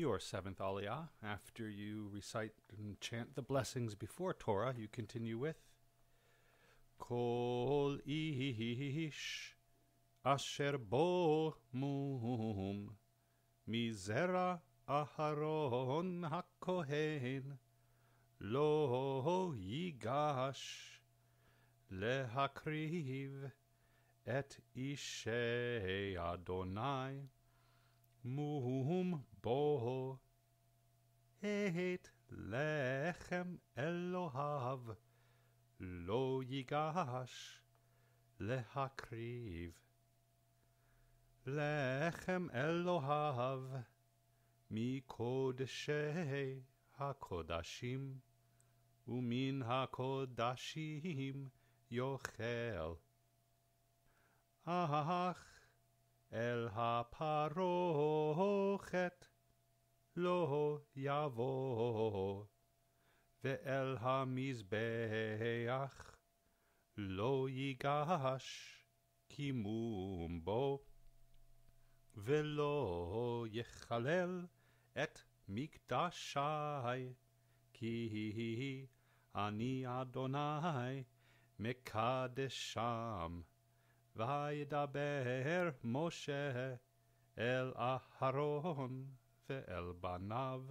Your seventh aliyah, after you recite and chant the blessings before Torah, you continue with Kol ish asher bo mum mizera aharon hakohen lo yigash lehakriv et ishe Adonai mum bo et lechem Elohav lo yigash lehakriv lechem Elohav mi kodeshei hakodashim umin hakodashim yochel ach אל הפרוכת לא יבוא, ואל המזבח לא ייגש קימום בו, ולא יחלל את מקדשי, כי אני אדוני מקדשם. וידבר משה אל אהרון ואל בניו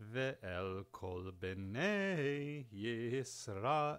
ואל כל בני ישראל.